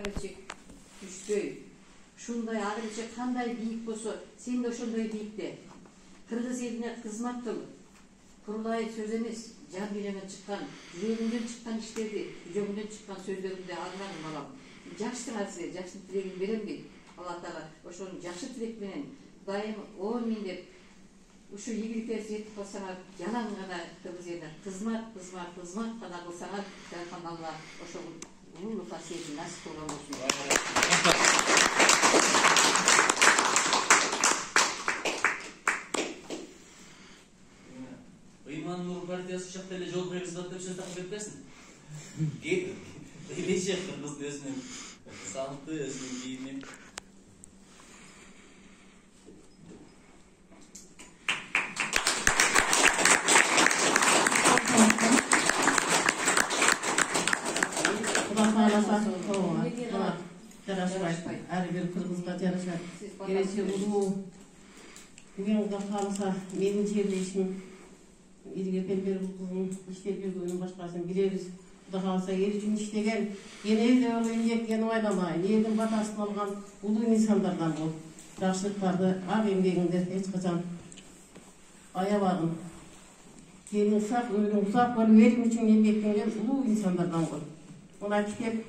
акырычы түшпөй ушундай акырычы кандай бийик болсо сен да ошондой бийикте кыргыз элине кызмат кыл курулай сөз эмес жан дүйнөдөн чыккан жүрөгүңдөн чыккан иштерди жүрөгүңдөн чыккан сөздөрүңдү арнагын балам жакшысыңар силер жакшы тилегимди берем дейт алла таала ошол жакшы тилек менен кудайым омин деп ушу ийгиликтерди жетип калсаңар жалаң гана кыргыз элине кызмат кызмат кызмат гана кылсаңар жараткан алла ошол болсун ыйман нур партиясы ушул жакта эле жол деп сөз такып кетпесин элеше кыргыздын өзүнүн салты өзүнүн кийими Құда қаласа ооба мына жарашпайт ары бир кыргызга жарашат керече улуу бүгүн куда кааласа менин жерлешим илгерген бербулкызын иштеп жүргөнүн башкасын билебиз куда кааласа эл үчүн иштеген ene эл деп алып эмнекени ойламайын элдин батасын алган улуу инсандардан бул жакшылыктарды ак эмгегиңдер эч качан аябагын сенин узак өмүрүң узак болуп элиң үчүн эмгектенген улуу инсандардан Well, that's good.